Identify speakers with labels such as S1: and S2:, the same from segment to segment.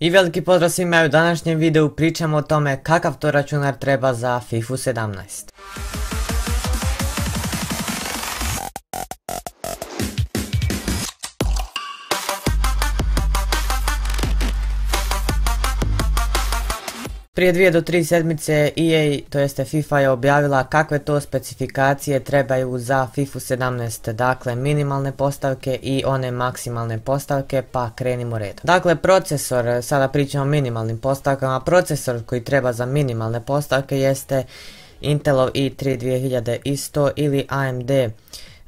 S1: I veliki pozdrav svima u današnjem videu pričamo o tome kakav to računar treba za FIFA 17. Prije dvije do tri sedmice EA, to jeste FIFA je objavila kakve to specifikacije trebaju za FIFA 17, dakle minimalne postavke i one maksimalne postavke, pa krenimo redom. Dakle, procesor, sada pričamo o minimalnim postavkama, procesor koji treba za minimalne postavke jeste Intelov i3 2100 ili AMD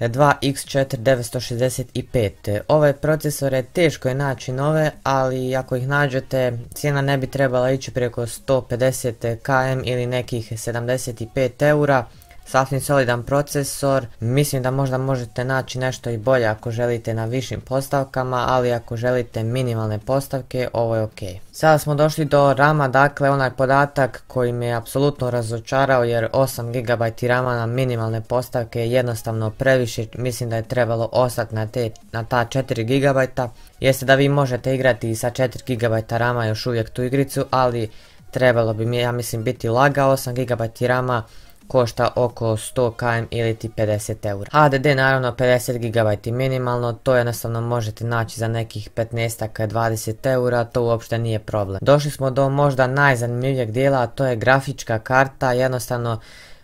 S1: 2X4965. Ove procesore teško je naći nove, ali ako ih nađete, cijena ne bi trebala ići preko 150 km ili nekih 75 eura sasvim solidan procesor, mislim da možda možete naći nešto i bolje ako želite na višim postavkama, ali ako želite minimalne postavke, ovo je ok. Sada smo došli do rama, dakle onaj podatak koji me je apsolutno razočarao jer 8 GB rama na minimalne postavke je jednostavno previše, mislim da je trebalo ostati na, na ta 4 GB, jeste da vi možete igrati sa 4 GB rama još uvijek tu igricu, ali trebalo bi mi, ja mislim, biti laga 8 GB rama, košta oko 100 km ili ti 50 eura. HDD naravno 50 GB minimalno, to jednostavno možete naći za nekih 15-20 eura, to uopšte nije problem. Došli smo do možda najzanimljivijeg dijela, a to je grafička karta, jednostavno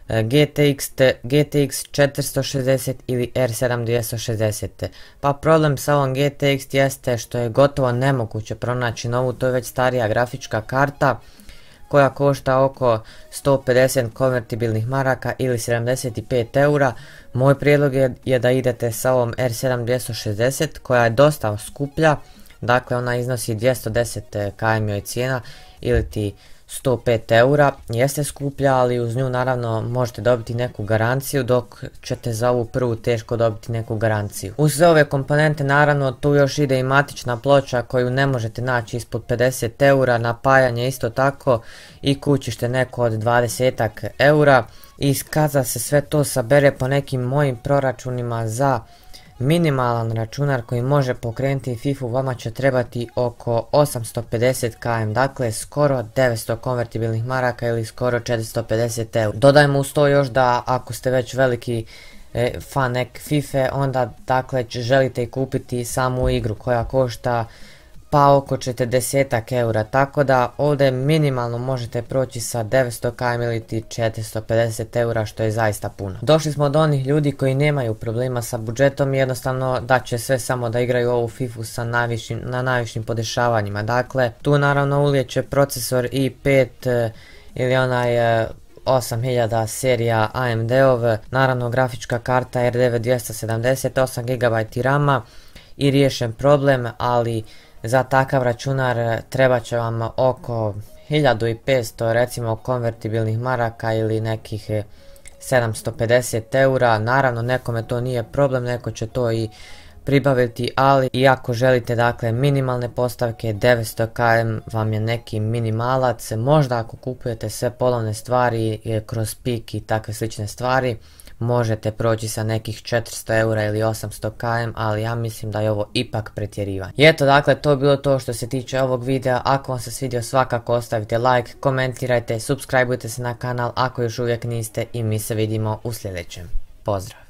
S1: GTX, GTX 460 ili R7 260. Pa problem sa ovom GTX jeste što je gotovo nemoguće pronaći novu, to je već starija grafička karta koja košta oko 150 konvertibilnih maraka ili 75 eura. Moj prijedlog je, da idete sa ovom R7 260 koja je dosta skuplja, dakle ona iznosi 210 km joj cijena ili ti 105 eura, jeste skuplja, ali uz nju naravno možete dobiti neku garanciju, dok ćete za ovu prvu teško dobiti neku garanciju. Uz sve ove komponente naravno tu još ide i matična ploča koju ne možete naći ispod 50 eura, napajanje isto tako i kućište neko od 20 eura i kada se sve to sabere po nekim mojim proračunima za Minimalan računar koji može pokrenuti FIFA vama će trebati oko 850 km, dakle skoro 900 konvertibilnih maraka ili skoro 450 eur. Dodajmo uz to još da ako ste već veliki e, fan nek FIFA, onda dakle želite i kupiti samu igru koja košta pa oko 40 eura, tako da ovdje minimalno možete proći sa 900 km ili 450 eura što je zaista puno. Došli smo do onih ljudi koji nemaju problema sa budžetom jednostavno da će sve samo da igraju ovu FIFA sa najvišim, na najvišim podešavanjima. Dakle, tu naravno ulijeće procesor i5 e, ili onaj 8000 e, serija AMD-ov, naravno grafička karta R9 270, 8 GB rama i riješen problem, ali za takav računar e, treba će vam oko 1500 recimo konvertibilnih maraka ili nekih 750 e, eura. Naravno nekome to nije problem, neko će to i pribaviti, ali i ako želite dakle minimalne postavke 900 km vam je neki minimalac, možda ako kupujete sve polovne stvari e, kroz pik i takve slične stvari, možete proći sa nekih 400 eura ili 800 km, ali ja mislim da je ovo ipak pretjerivanje. I eto dakle, to je bilo to što se tiče ovog videa. Ako vam se svidio svakako ostavite like, komentirajte, subscribeujte se na kanal ako još uvijek niste i mi se vidimo u sljedećem. Pozdrav!